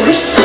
wish